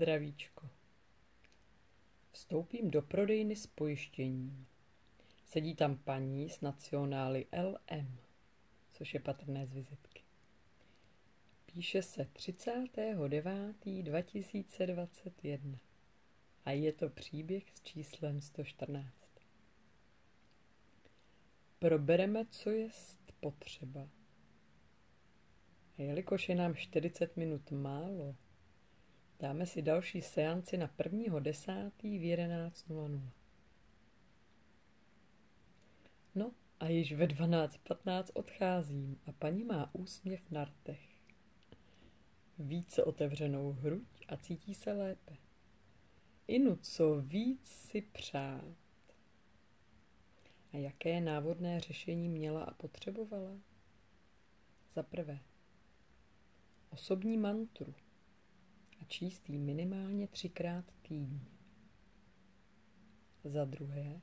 Zdravíčko. Vstoupím do prodejny s pojištěním. Sedí tam paní s nacionály LM, což je patrné z vizitky. Píše se 39.2021 a je to příběh s číslem 114. Probereme, co je potřeba. A jelikož je nám 40 minut málo, dáme si další seanci na 1.10. v 11.00. No a již ve 12.15 odcházím a paní má úsměv na rtech. Více otevřenou hruď a cítí se lépe. Inu co víc si přát. A jaké návodné řešení měla a potřebovala? Za prvé, osobní mantru číst ji minimálně třikrát týdně. Za druhé,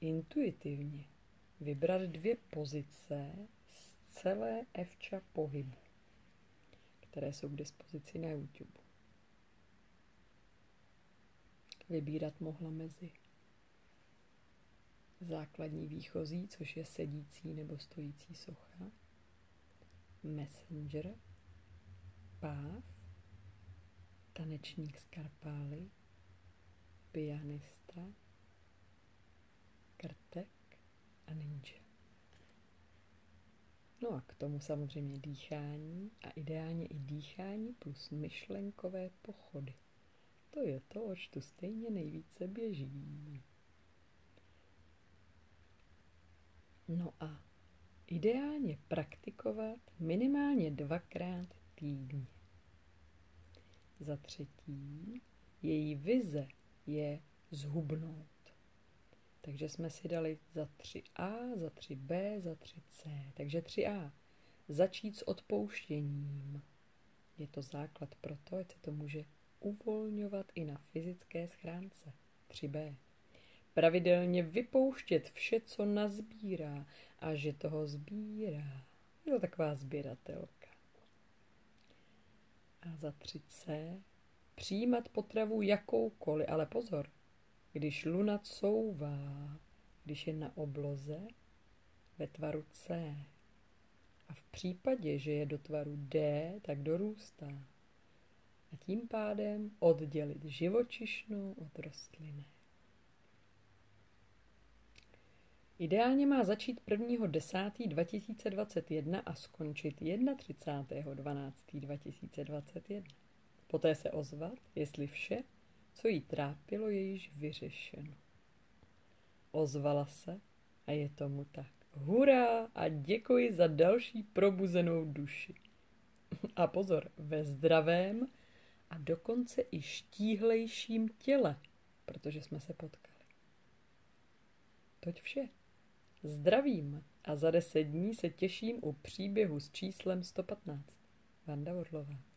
intuitivně vybrat dvě pozice z celé Fča pohybu, které jsou k dispozici na YouTube. Vybírat mohla mezi základní výchozí, což je sedící nebo stojící socha, messenger, páv, tanečník z Karpály, pianista, krtek a ninja. No a k tomu samozřejmě dýchání a ideálně i dýchání plus myšlenkové pochody. To je to, oč tu stejně nejvíce běží. No a ideálně praktikovat minimálně dvakrát týdně. Za třetí, její vize je zhubnout. Takže jsme si dali za 3A, za 3B, za 3C. Takže 3A. Začít s odpouštěním. Je to základ pro to, ať se to může uvolňovat i na fyzické schránce. 3B pravidelně vypouštět vše, co nazbírá a že toho sbírá. Je to taková sběratelka. A za 3C přijímat potravu jakoukoliv, ale pozor, když luna couvá, když je na obloze ve tvaru C. A v případě, že je do tvaru D, tak dorůstá. A tím pádem oddělit živočišnou od rostliny. Ideálně má začít 1.10.2021 a skončit 31.12.2021. Poté se ozvat, jestli vše, co jí trápilo, je již vyřešeno. Ozvala se a je tomu tak. Hurá a děkuji za další probuzenou duši. A pozor, ve zdravém a dokonce i štíhlejším těle, protože jsme se potkali. Toť vše. Zdravím a za deset dní se těším u příběhu s číslem 115. Vanda Orlová.